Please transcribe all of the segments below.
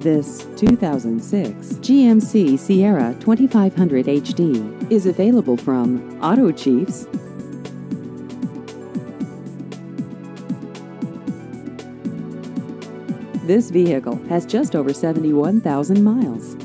This 2006 GMC Sierra 2500 HD is available from Auto Chiefs. This vehicle has just over 71,000 miles.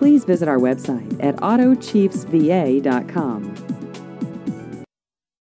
Please visit our website at autochiefsva.com.